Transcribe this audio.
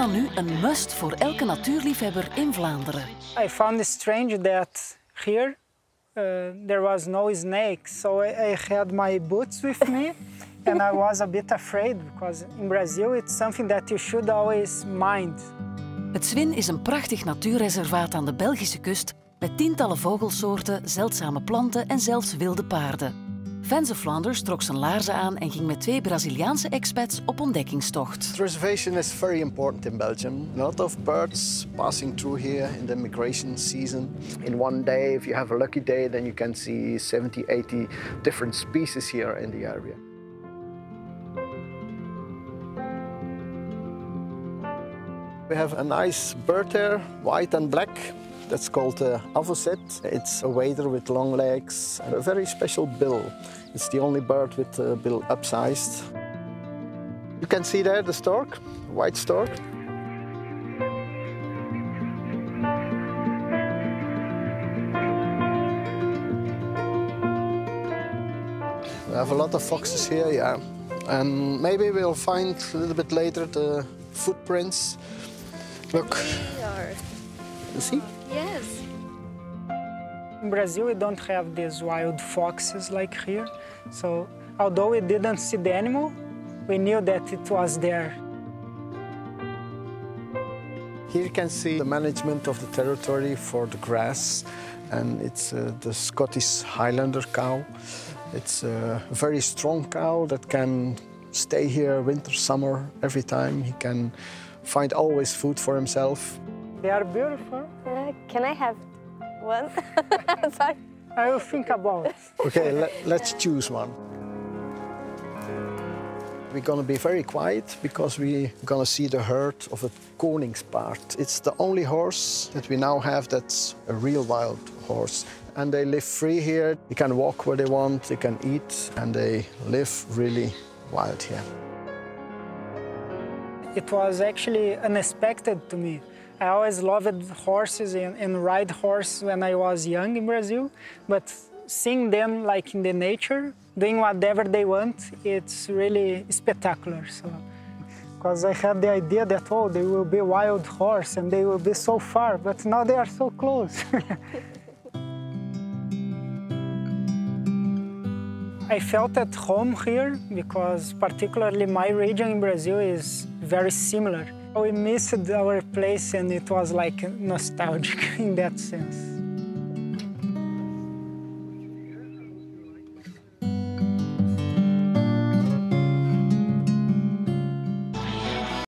dan nu een must voor elke natuurliefhebber in Vlaanderen. I found it strange that here uh, there was no snake, so I, I had my boots with me. and I was a bit afraid because in Brazil it's something that you should always mind. Het Zwin is een prachtig natuurreservaat aan de Belgische kust met tientallen vogelsoorten, zeldzame planten en zelfs wilde paarden. Vance Flanders trok zijn laarzen aan en ging met twee Braziliaanse expats op ontdekkingstocht. Reservation is very important in Belgium. A lot of birds passing through here in the migration season. In one day, if you have a lucky day, then you can see 70, 80 different species here in the area. We have a nice bird there, white and black. That's called uh, avocet. It's a wader with long legs and a very special bill. It's the only bird with the bill upsized. You can see there the stork, white stork. We have a lot of foxes here, yeah. And maybe we'll find a little bit later the footprints. Look. You see? Yes. In Brazil, we don't have these wild foxes like here. So although we didn't see the animal, we knew that it was there. Here you can see the management of the territory for the grass, and it's uh, the Scottish Highlander cow. It's a very strong cow that can stay here winter, summer, every time. He can find always food for himself. They are beautiful. Uh, can I have one? Sorry. I will think about it. Okay, let, let's choose one. We're gonna be very quiet because we're gonna see the herd of a Konikpaard. It's the only horse that we now have that's a real wild horse. And they live free here. They can walk where they want, they can eat, and they live really wild here. It was actually unexpected to me. I always loved horses and, and ride horse when I was young in Brazil, but seeing them like in the nature, doing whatever they want, it's really spectacular. So, because I had the idea that oh, they will be wild horse and they will be so far, but now they are so close. I felt at home here because particularly my region in Brazil is very similar. We missed our place and it was like nostalgic in that sense.